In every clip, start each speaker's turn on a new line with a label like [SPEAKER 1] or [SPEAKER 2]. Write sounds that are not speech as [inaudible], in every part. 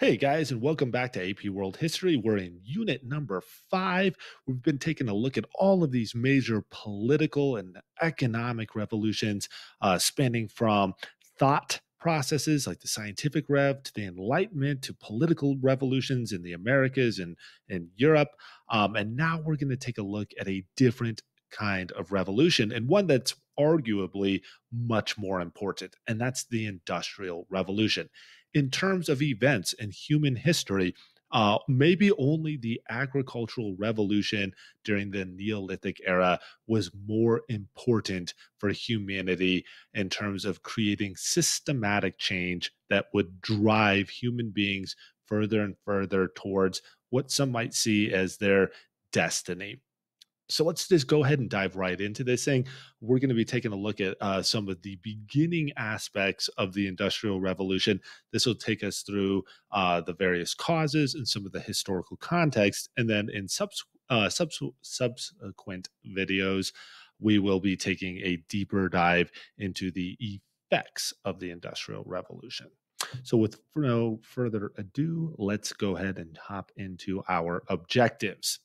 [SPEAKER 1] Hey guys, and welcome back to AP World History. We're in unit number five. We've been taking a look at all of these major political and economic revolutions, uh, spanning from thought processes like the scientific rev to the Enlightenment to political revolutions in the Americas and in Europe. Um, and now we're going to take a look at a different kind of revolution and one that's arguably much more important, and that's the Industrial Revolution. In terms of events in human history, uh, maybe only the agricultural revolution during the Neolithic era was more important for humanity in terms of creating systematic change that would drive human beings further and further towards what some might see as their destiny. So let's just go ahead and dive right into this thing. We're going to be taking a look at uh, some of the beginning aspects of the Industrial Revolution. This will take us through uh, the various causes and some of the historical context. And then in subs- uh, subs- subsequent videos, we will be taking a deeper dive into the effects of the Industrial Revolution. So, with no further ado, let's go ahead and hop into our objectives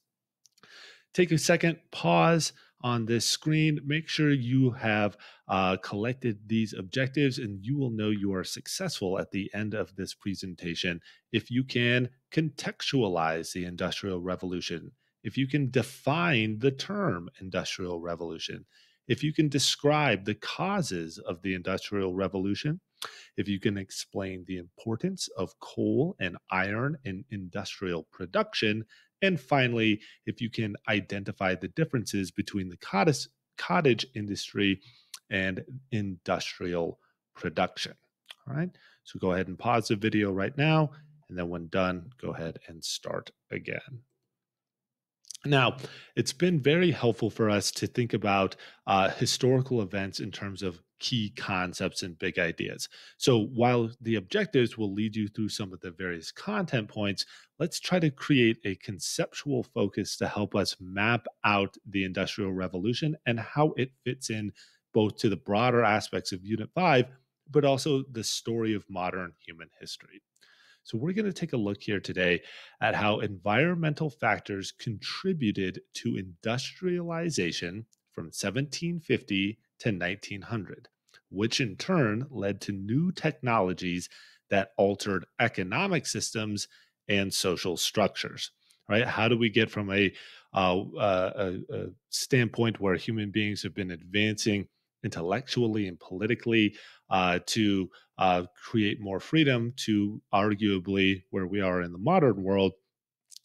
[SPEAKER 1] take a second, pause on this screen. Make sure you have uh, collected these objectives, and you will know you are successful at the end of this presentation if you can contextualize the Industrial Revolution, if you can define the term Industrial Revolution, if you can describe the causes of the Industrial Revolution, if you can explain the importance of coal and iron in industrial production, and finally, if you can identify the differences between the cottage, cottage industry and industrial production. All right, so go ahead and pause the video right now. And then when done, go ahead and start again. Now, it's been very helpful for us to think about uh, historical events in terms of key concepts and big ideas. So, while the objectives will lead you through some of the various content points, let's try to create a conceptual focus to help us map out the Industrial Revolution and how it fits in both to the broader aspects of Unit 5, but also the story of modern human history. So, we're going to take a look here today at how environmental factors contributed to industrialization from 1750 to 1900, which in turn led to new technologies that altered economic systems and social structures. Right? How do we get from a, uh, a, a standpoint where human beings have been advancing intellectually and politically uh, to uh, create more freedom to arguably where we are in the modern world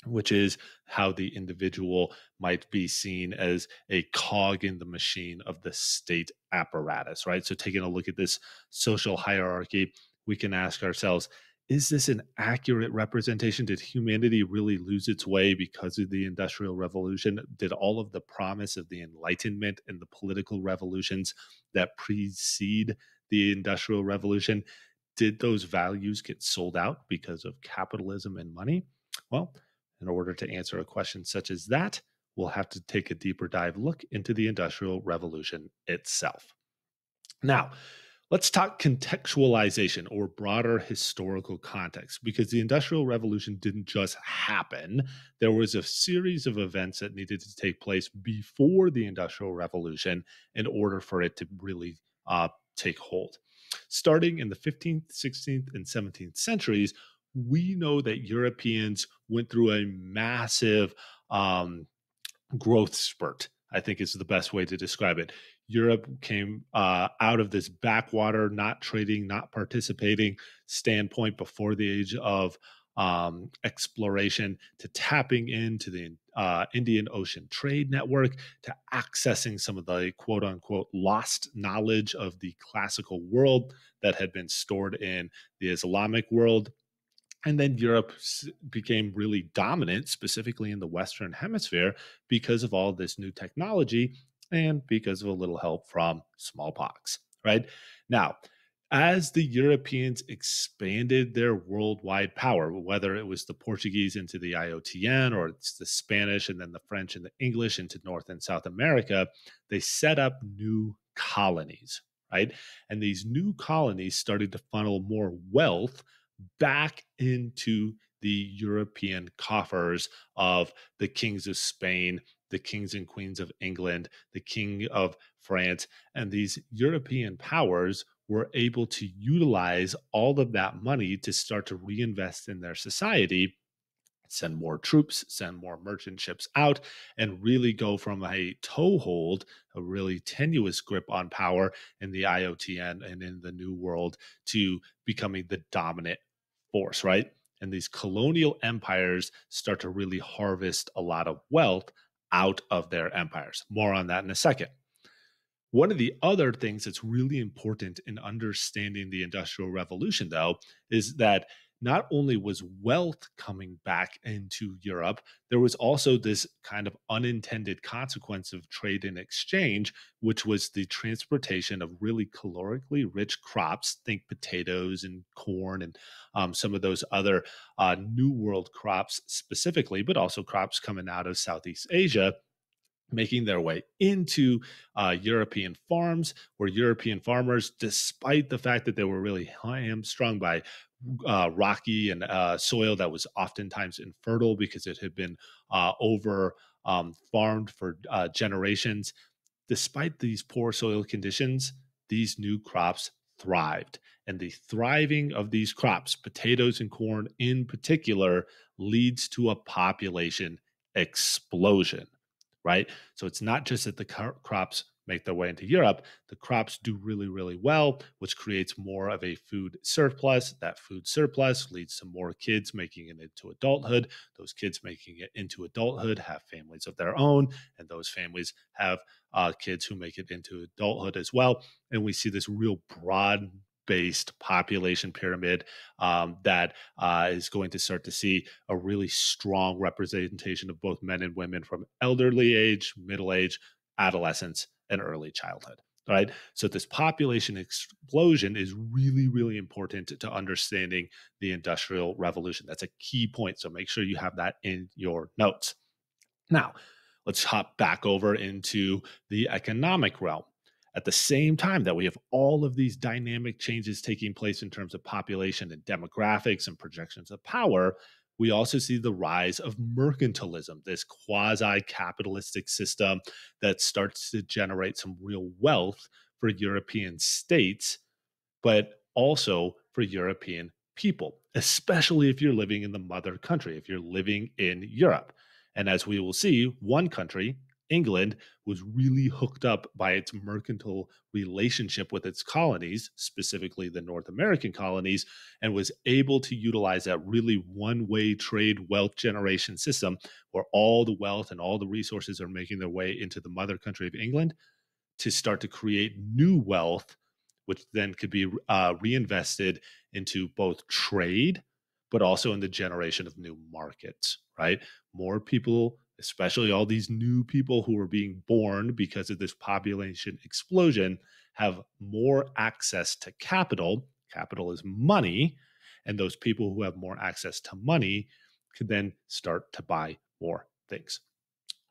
[SPEAKER 1] which is how the individual might be seen as a cog in the machine of the state apparatus, right? So, taking a look at this social hierarchy, we can ask ourselves is this an accurate representation? Did humanity really lose its way because of the Industrial Revolution? Did all of the promise of the Enlightenment and the political revolutions that precede the Industrial Revolution, did those values get sold out because of capitalism and money? Well, in order to answer a question such as that, we'll have to take a deeper dive look into the Industrial Revolution itself. Now, Let's talk contextualization or broader historical context because the Industrial Revolution didn't just happen. There was a series of events that needed to take place before the Industrial Revolution in order for it to really uh, take hold. Starting in the 15th, 16th, and 17th centuries, we know that Europeans went through a massive um, growth spurt. I think is the best way to describe it. Europe came uh, out of this backwater, not trading, not participating standpoint before the age of um, exploration to tapping into the uh, Indian Ocean Trade Network to accessing some of the quote unquote lost knowledge of the classical world that had been stored in the Islamic world. And then Europe became really dominant, specifically in the Western Hemisphere, because of all this new technology and because of a little help from smallpox, right? Now, as the Europeans expanded their worldwide power, whether it was the Portuguese into the IOTN or it's the Spanish and then the French and the English into North and South America, they set up new colonies, right? And these new colonies started to funnel more wealth back into the European coffers of the kings of Spain, the kings and queens of England, the king of France, and these European powers were able to utilize all of that money to start to reinvest in their society send more troops, send more merchant ships out, and really go from a toehold, a really tenuous grip on power in the IOTN and in the New World to becoming the dominant force, right? And these colonial empires start to really harvest a lot of wealth out of their empires. More on that in a second. One of the other things that's really important in understanding the Industrial Revolution, though, is that not only was wealth coming back into Europe, there was also this kind of unintended consequence of trade and exchange, which was the transportation of really calorically rich crops, think potatoes and corn and um, some of those other uh, New World crops specifically, but also crops coming out of Southeast Asia making their way into uh, European farms, where European farmers, despite the fact that they were really hamstrung by uh, rocky and uh, soil that was oftentimes infertile because it had been uh, over um, farmed for uh, generations. Despite these poor soil conditions, these new crops thrived. And the thriving of these crops, potatoes and corn in particular, leads to a population explosion, right? So it's not just that the crops make their way into Europe, the crops do really, really well, which creates more of a food surplus. That food surplus leads to more kids making it into adulthood. Those kids making it into adulthood have families of their own, and those families have uh, kids who make it into adulthood as well. And we see this real broad based population pyramid um, that uh, is going to start to see a really strong representation of both men and women from elderly age, middle age, adolescence, and early childhood. Right. So, this population explosion is really, really important to understanding the Industrial Revolution. That's a key point. So, make sure you have that in your notes. Now, let's hop back over into the economic realm. At the same time that we have all of these dynamic changes taking place in terms of population and demographics and projections of power, we also see the rise of mercantilism, this quasi capitalistic system that starts to generate some real wealth for European states, but also for European people, especially if you're living in the mother country, if you're living in Europe. And as we will see, one country, England was really hooked up by its mercantile relationship with its colonies, specifically the North American colonies, and was able to utilize that really one way trade wealth generation system where all the wealth and all the resources are making their way into the mother country of England to start to create new wealth, which then could be uh, reinvested into both trade, but also in the generation of new markets, right? More people especially all these new people who are being born because of this population explosion, have more access to capital. Capital is money. And those people who have more access to money could then start to buy more things.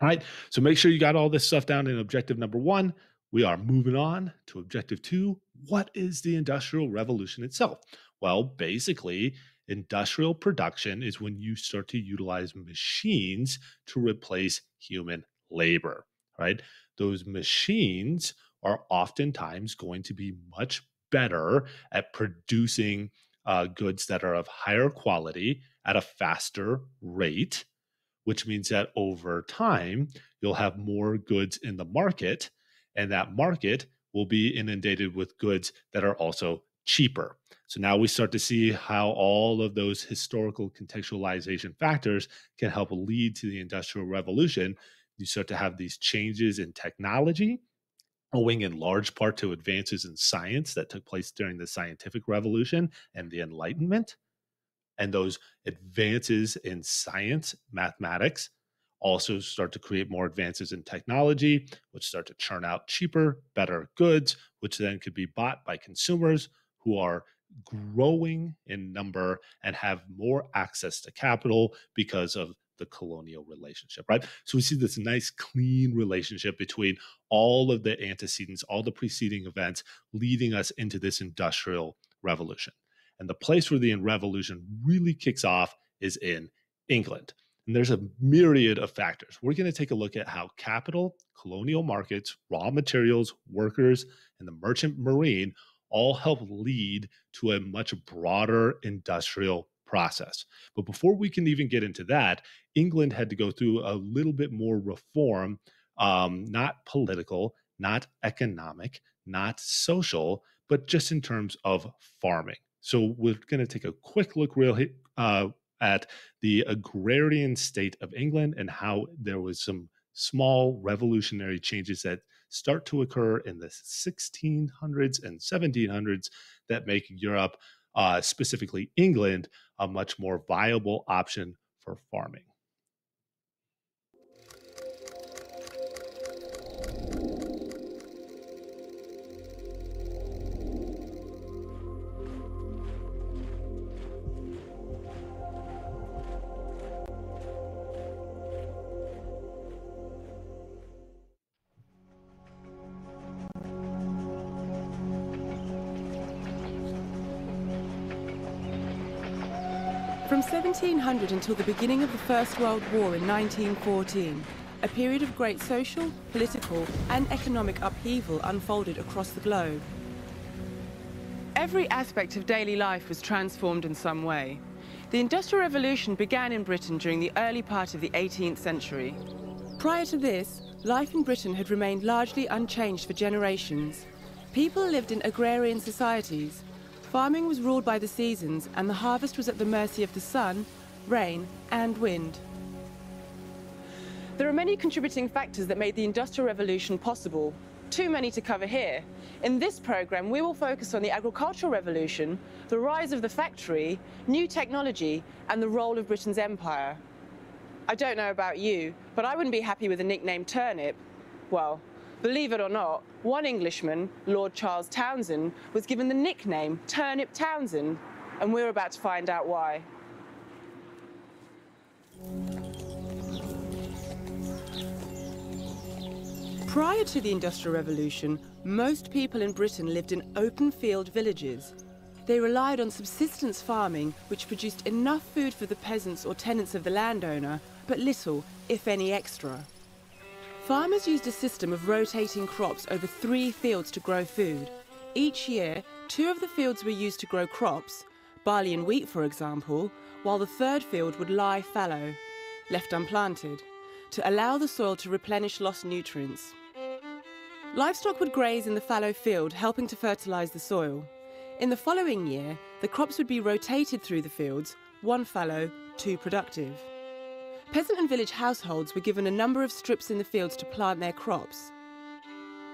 [SPEAKER 1] All right. So make sure you got all this stuff down in objective number one. We are moving on to objective two. What is the Industrial Revolution itself? Well, basically, Industrial production is when you start to utilize machines to replace human labor, right? Those machines are oftentimes going to be much better at producing uh, goods that are of higher quality at a faster rate, which means that over time, you'll have more goods in the market, and that market will be inundated with goods that are also cheaper. So now we start to see how all of those historical contextualization factors can help lead to the Industrial Revolution. You start to have these changes in technology, owing in large part to advances in science that took place during the scientific revolution and the Enlightenment. And those advances in science, mathematics, also start to create more advances in technology, which start to churn out cheaper, better goods, which then could be bought by consumers who are growing in number and have more access to capital because of the colonial relationship, right? So we see this nice, clean relationship between all of the antecedents, all the preceding events leading us into this industrial revolution. And the place where the revolution really kicks off is in England. And there's a myriad of factors. We're going to take a look at how capital, colonial markets, raw materials, workers, and the merchant marine all help lead to a much broader industrial process. But before we can even get into that, England had to go through a little bit more reform, um, not political, not economic, not social, but just in terms of farming. So we're going to take a quick look real uh, at the agrarian state of England and how there was some small revolutionary changes that start to occur in the 1600s and 1700s that make Europe, uh, specifically England, a much more viable option for farming.
[SPEAKER 2] From 1700 until the beginning of the First World War in 1914, a period of great social, political and economic upheaval unfolded across the globe. Every aspect of daily life was transformed in some way. The Industrial Revolution began in Britain during the early part of the 18th century. Prior to this, life in Britain had remained largely unchanged for generations. People lived in agrarian societies, Farming was ruled by the seasons, and the harvest was at the mercy of the sun, rain, and wind. There are many contributing factors that made the Industrial Revolution possible. Too many to cover here. In this program, we will focus on the agricultural revolution, the rise of the factory, new technology, and the role of Britain's empire. I don't know about you, but I wouldn't be happy with the nickname turnip. Well, Believe it or not, one Englishman, Lord Charles Townshend, was given the nickname Turnip Townshend, and we're about to find out why. Prior to the Industrial Revolution, most people in Britain lived in open field villages. They relied on subsistence farming, which produced enough food for the peasants or tenants of the landowner, but little, if any, extra. Farmers used a system of rotating crops over three fields to grow food. Each year, two of the fields were used to grow crops, barley and wheat for example, while the third field would lie fallow, left unplanted, to allow the soil to replenish lost nutrients. Livestock would graze in the fallow field, helping to fertilise the soil. In the following year, the crops would be rotated through the fields, one fallow, two productive. Peasant and village households were given a number of strips in the fields to plant their crops.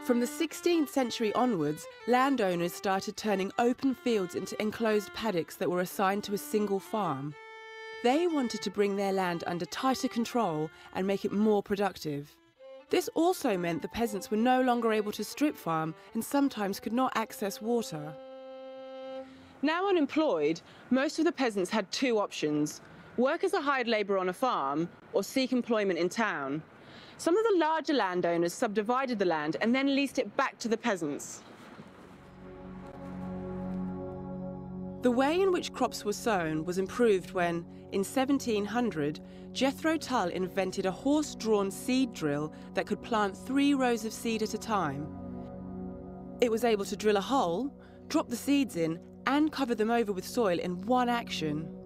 [SPEAKER 2] From the 16th century onwards, landowners started turning open fields into enclosed paddocks that were assigned to a single farm. They wanted to bring their land under tighter control and make it more productive. This also meant the peasants were no longer able to strip farm and sometimes could not access water. Now unemployed, most of the peasants had two options work as a hired labourer on a farm, or seek employment in town. Some of the larger landowners subdivided the land and then leased it back to the peasants. The way in which crops were sown was improved when, in 1700, Jethro Tull invented a horse-drawn seed drill that could plant three rows of seed at a time. It was able to drill a hole, drop the seeds in, and cover them over with soil in one action.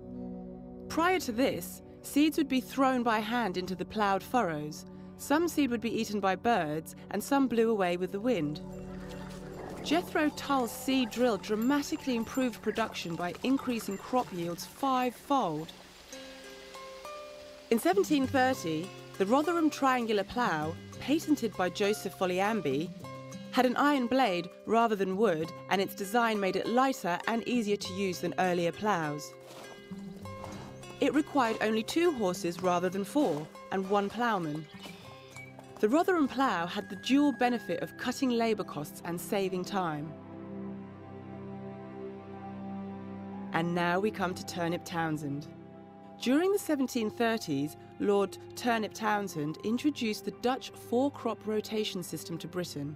[SPEAKER 2] Prior to this, seeds would be thrown by hand into the ploughed furrows. Some seed would be eaten by birds, and some blew away with the wind. Jethro Tull's seed drill dramatically improved production by increasing crop yields fivefold. In 1730, the Rotherham triangular plough, patented by Joseph Foljambe, had an iron blade rather than wood, and its design made it lighter and easier to use than earlier ploughs. It required only two horses rather than four, and one ploughman. The Rotherham plough had the dual benefit of cutting labour costs and saving time. And now we come to Turnip Townshend. During the 1730s, Lord Turnip Townshend introduced the Dutch four crop rotation system to Britain.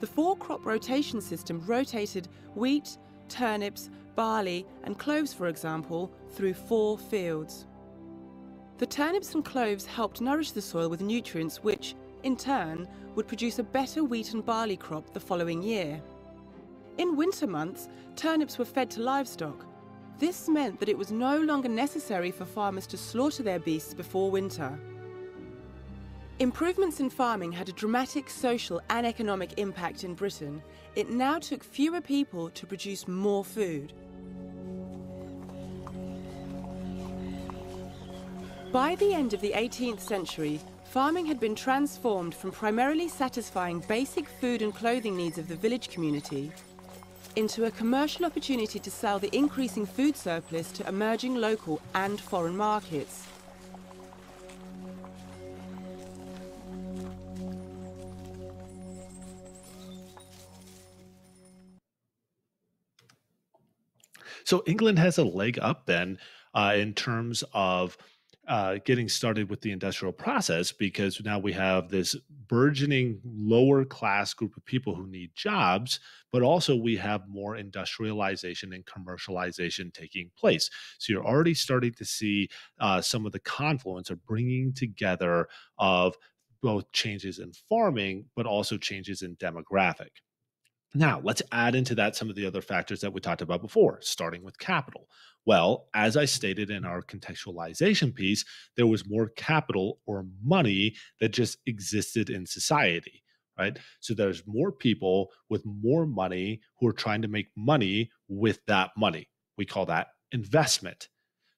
[SPEAKER 2] The four crop rotation system rotated wheat, turnips, barley, and cloves, for example, through four fields. The turnips and cloves helped nourish the soil with nutrients which, in turn, would produce a better wheat and barley crop the following year. In winter months, turnips were fed to livestock. This meant that it was no longer necessary for farmers to slaughter their beasts before winter. Improvements in farming had a dramatic social and economic impact in Britain. It now took fewer people to produce more food. By the end of the 18th century, farming had been transformed from primarily satisfying basic food and clothing needs of the village community into a commercial opportunity to sell the increasing food surplus to emerging local and foreign markets.
[SPEAKER 1] So England has a leg up then uh, in terms of uh, getting started with the industrial process because now we have this burgeoning lower class group of people who need jobs, but also we have more industrialization and commercialization taking place. So you're already starting to see uh, some of the confluence of bringing together of both changes in farming, but also changes in demographic. Now, let's add into that some of the other factors that we talked about before, starting with capital. Well, as I stated in our contextualization piece, there was more capital or money that just existed in society, right? So there's more people with more money who are trying to make money with that money. We call that investment.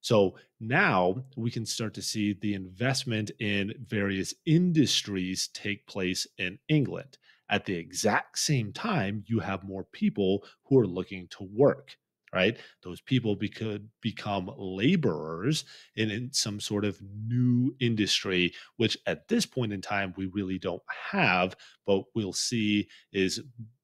[SPEAKER 1] So now we can start to see the investment in various industries take place in England. At the exact same time, you have more people who are looking to work, right? Those people could become laborers in, in some sort of new industry, which at this point in time, we really don't have, but we'll see is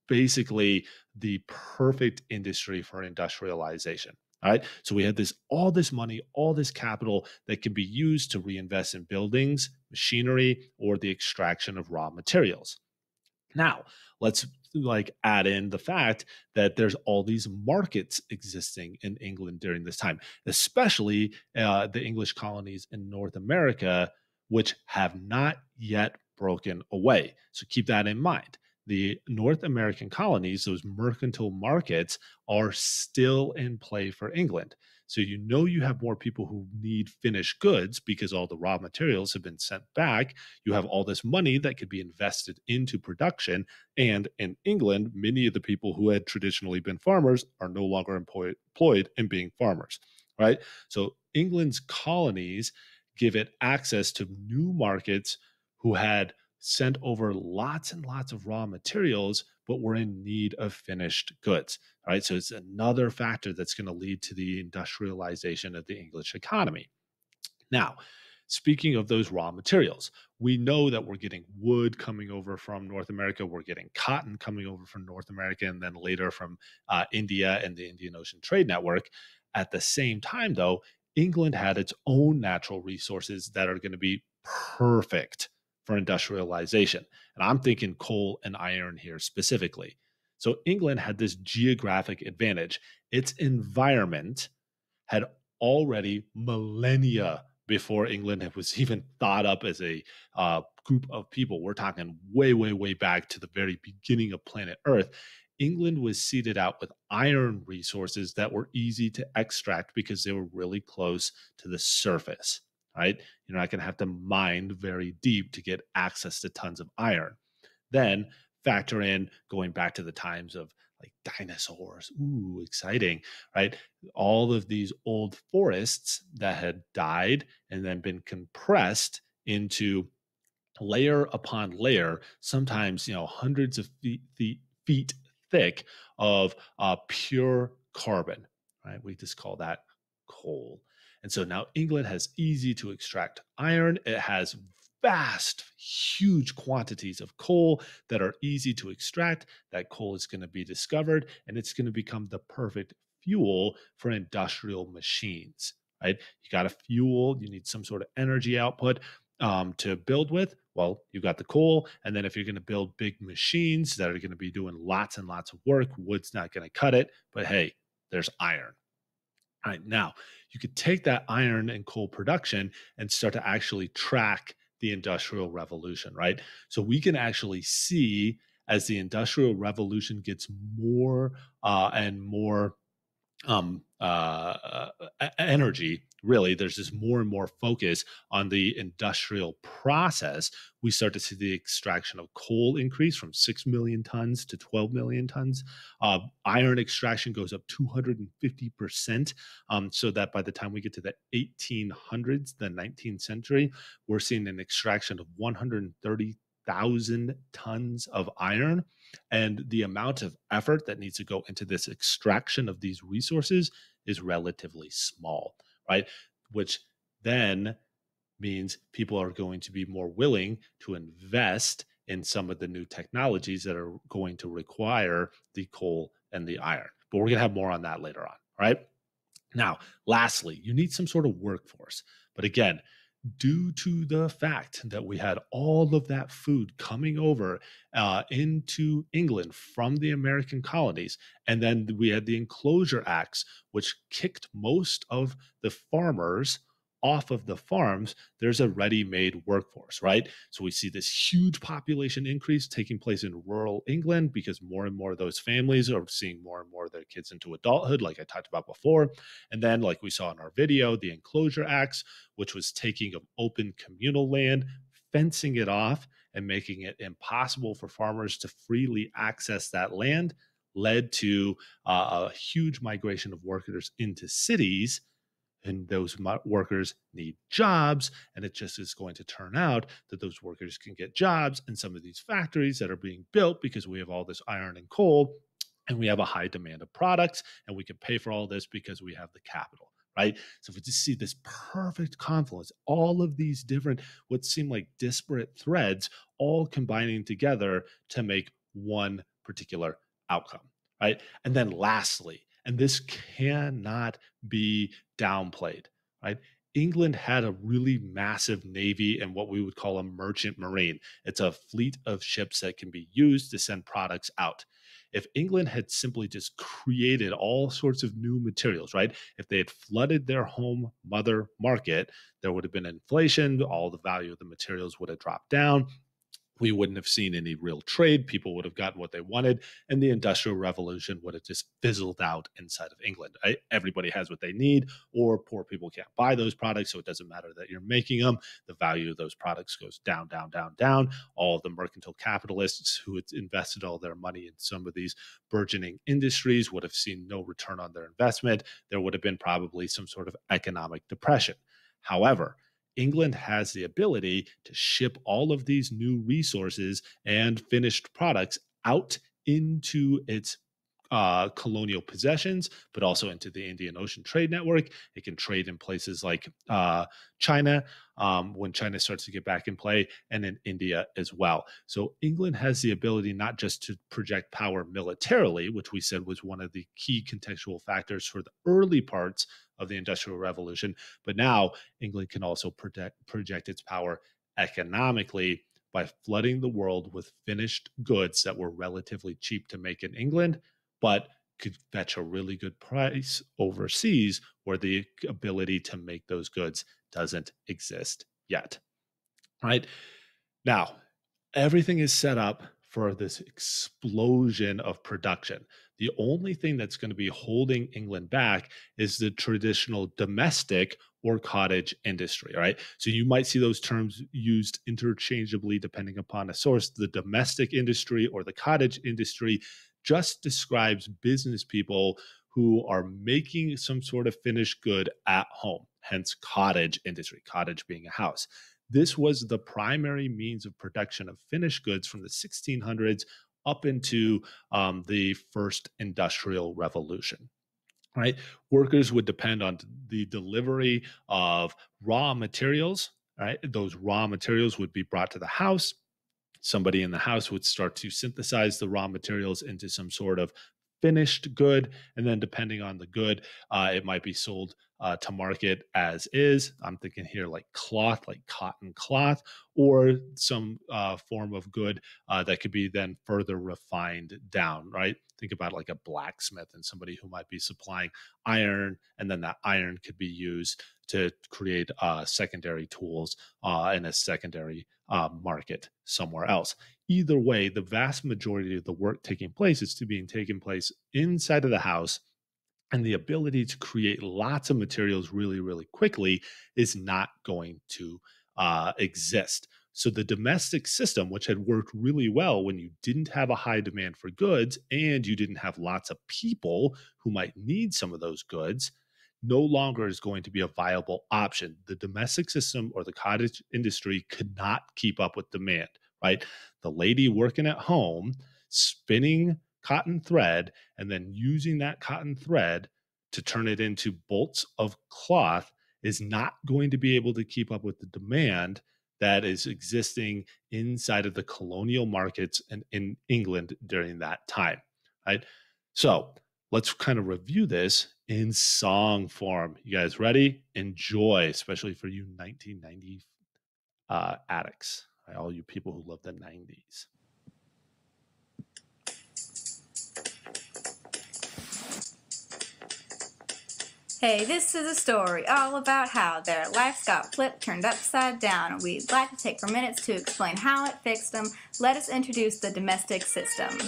[SPEAKER 1] basically the perfect industry for industrialization. All right. So we had this all this money, all this capital that can be used to reinvest in buildings, machinery, or the extraction of raw materials. Now, let's like add in the fact that there's all these markets existing in England during this time, especially uh, the English colonies in North America, which have not yet broken away. So keep that in mind. The North American colonies, those mercantile markets, are still in play for England. So you know you have more people who need finished goods because all the raw materials have been sent back. You have all this money that could be invested into production. And in England, many of the people who had traditionally been farmers are no longer employed, in being farmers, right? So England's colonies give it access to new markets who had sent over lots and lots of raw materials, but we're in need of finished goods. Right. So it's another factor that's going to lead to the industrialization of the English economy. Now, speaking of those raw materials, we know that we're getting wood coming over from North America, we're getting cotton coming over from North America, and then later from uh, India and the Indian Ocean Trade Network. At the same time, though, England had its own natural resources that are going to be perfect for industrialization. And I'm thinking coal and iron here specifically. So England had this geographic advantage. Its environment had already millennia before England was [laughs] even thought up as a uh, group of people. We're talking way, way, way back to the very beginning of planet Earth. England was seeded out with iron resources that were easy to extract because they were really close to the surface right? You're not going to have to mine very deep to get access to tons of iron. Then factor in going back to the times of like dinosaurs. Ooh, exciting, right? All of these old forests that had died and then been compressed into layer upon layer, sometimes, you know, hundreds of feet, feet, thick of uh, pure carbon, right? We just call that coal. And so now England has easy to extract iron. It has vast, huge quantities of coal that are easy to extract. That coal is going to be discovered and it's going to become the perfect fuel for industrial machines, right? You got a fuel, you need some sort of energy output um, to build with. Well, you got the coal. And then if you're going to build big machines that are going to be doing lots and lots of work, wood's not going to cut it. But hey, there's iron. Right, now you could take that iron and coal production and start to actually track the industrial revolution, right? So we can actually see as the industrial revolution gets more uh, and more um, uh, energy really there's just more and more focus on the industrial process we start to see the extraction of coal increase from 6 million tons to 12 million tons. Uh, iron extraction goes up 250% um, so that by the time we get to the 1800s the 19th century we're seeing an extraction of 130,000 tons of iron. And the amount of effort that needs to go into this extraction of these resources is relatively small right? Which then means people are going to be more willing to invest in some of the new technologies that are going to require the coal and the iron. But we're going to have more on that later on, right? Now, lastly, you need some sort of workforce. But again, due to the fact that we had all of that food coming over uh, into England from the American colonies. And then we had the Enclosure Acts, which kicked most of the farmers off of the farms, there's a ready made workforce, right? So we see this huge population increase taking place in rural England because more and more of those families are seeing more and more of their kids into adulthood, like I talked about before. And then, like we saw in our video, the Enclosure Acts, which was taking of open communal land, fencing it off, and making it impossible for farmers to freely access that land led to uh, a huge migration of workers into cities and those workers need jobs and it just is going to turn out that those workers can get jobs in some of these factories that are being built because we have all this iron and coal and we have a high demand of products and we can pay for all this because we have the capital right? So if we just see this perfect confluence all of these different what seem like disparate threads all combining together to make one particular outcome right? And then lastly and this cannot be downplayed, right? England had a really massive navy and what we would call a merchant marine. It's a fleet of ships that can be used to send products out. If England had simply just created all sorts of new materials, right? If they had flooded their home mother market, there would have been inflation, all the value of the materials would have dropped down, we wouldn't have seen any real trade. People would have gotten what they wanted, and the Industrial Revolution would have just fizzled out inside of England. I, everybody has what they need, or poor people can't buy those products, so it doesn't matter that you're making them. The value of those products goes down, down, down, down. All of the mercantile capitalists who had invested all their money in some of these burgeoning industries would have seen no return on their investment. There would have been probably some sort of economic depression. However, England has the ability to ship all of these new resources and finished products out into its uh, colonial possessions, but also into the Indian Ocean Trade Network. It can trade in places like uh, China um, when China starts to get back in play, and in India as well. So England has the ability not just to project power militarily, which we said was one of the key contextual factors for the early parts of the Industrial Revolution, but now England can also project, project its power economically by flooding the world with finished goods that were relatively cheap to make in England but could fetch a really good price overseas where the ability to make those goods doesn't exist yet. Right now, everything is set up for this explosion of production. The only thing that's going to be holding England back is the traditional domestic or cottage industry, right? So you might see those terms used interchangeably depending upon a source. The domestic industry or the cottage industry just describes business people who are making some sort of finished good at home, hence cottage industry, cottage being a house. This was the primary means of production of finished goods from the 1600s up into um, the first industrial revolution. Right, workers would depend on the delivery of raw materials. Right, those raw materials would be brought to the house somebody in the house would start to synthesize the raw materials into some sort of finished good. And then, depending on the good, uh, it might be sold uh, to market as is. I'm thinking here like cloth, like cotton cloth, or some uh, form of good uh, that could be then further refined down, right? Think about like a blacksmith and somebody who might be supplying iron, and then that iron could be used to create uh, secondary tools uh, in a secondary market somewhere else. Either way, the vast majority of the work taking place is to being taken place inside of the house and the ability to create lots of materials really, really quickly is not going to uh, exist. So the domestic system, which had worked really well when you didn't have a high demand for goods and you didn't have lots of people who might need some of those goods, no longer is going to be a viable option. The domestic system or the cottage industry could not keep up with demand, right? The lady working at home, spinning cotton thread and then using that cotton thread to turn it into bolts of cloth is not going to be able to keep up with the demand that is existing inside of the colonial markets and in England during that time. Right. So let's kind of review this in song form. You guys ready? Enjoy, especially for you 1990 uh, addicts, right? all you people who love the 90s.
[SPEAKER 3] Hey, this is a story all about how their lives got flipped, turned upside down. We'd like to take four minutes to explain how it fixed them. Let us introduce the domestic system.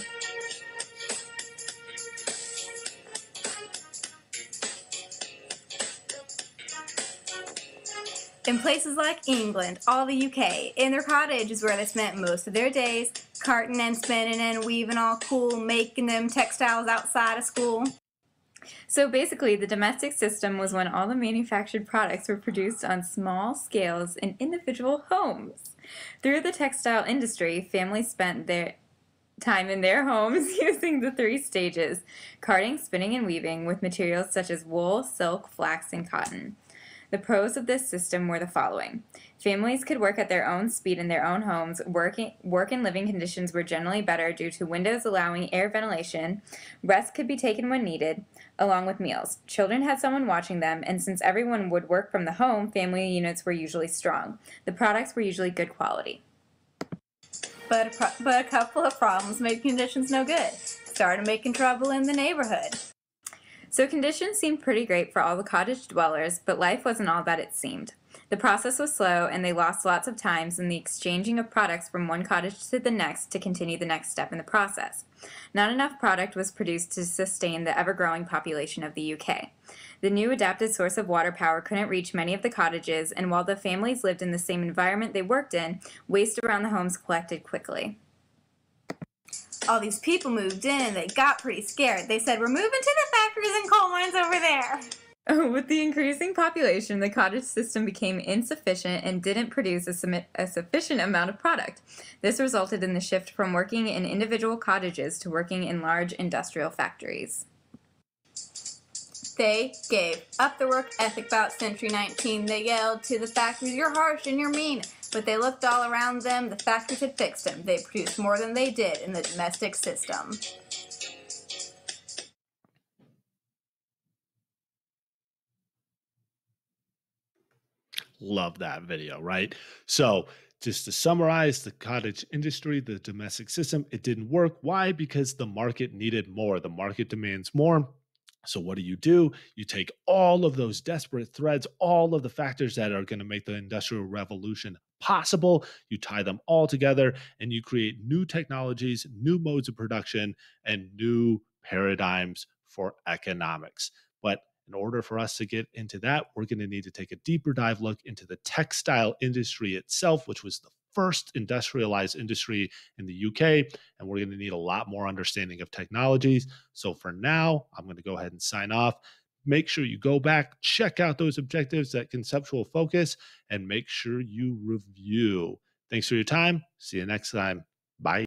[SPEAKER 3] In places like England, all the UK, in their cottage is where they spent most of their days, carting and spinning and weaving all cool, making them textiles outside of school.
[SPEAKER 4] So basically, the domestic system was when all the manufactured products were produced on small scales in individual homes. Through the textile industry, families spent their time in their homes [laughs] using the three stages carding, spinning, and weaving with materials such as wool, silk, flax, and cotton. The pros of this system were the following. Families could work at their own speed in their own homes. Working, work and living conditions were generally better due to windows allowing air ventilation. Rest could be taken when needed, along with meals. Children had someone watching them, and since everyone would work from the home, family units were usually strong. The products were usually good quality.
[SPEAKER 3] But a, but a couple of problems made conditions no good. Started making trouble in the neighborhood.
[SPEAKER 4] So conditions seemed pretty great for all the cottage dwellers, but life wasn't all that it seemed. The process was slow, and they lost lots of times in the exchanging of products from one cottage to the next to continue the next step in the process. Not enough product was produced to sustain the ever-growing population of the UK. The new adapted source of water power couldn't reach many of the cottages, and while the families lived in the same environment they worked in, waste around the homes collected quickly
[SPEAKER 3] all these people moved in and they got pretty scared. They said, We're moving to the factories and coal mines over there. [laughs]
[SPEAKER 4] With the increasing population, the cottage system became insufficient and didn't produce a, a, sufficient amount of product. This resulted in the shift from working in individual cottages to working in large industrial factories.
[SPEAKER 3] They gave up the work ethic about Century 19. They yelled to the factories, You're harsh and you're mean. But they looked all around them. The factories had fixed them. They produced more than they did in the domestic system.
[SPEAKER 1] Love that video, right? So, just to summarize the cottage industry, the domestic system, it didn't work. Why? Because the market needed more. The market demands more. So, what do you do? You take all of those desperate threads, all of the factors that are going to make the Industrial Revolution possible, you tie them all together, and you create new technologies, new modes of production, and new paradigms for economics. But in order for us to get into that, we're going to need to take a deeper dive look into the textile industry itself, which was the first industrialized industry in the UK, and we're going to need a lot more understanding of technologies. So for now, I'm going to go ahead and sign off. Make sure you go back, check out those objectives, that conceptual focus, and make sure you review. Thanks for your time. See you next time. Bye.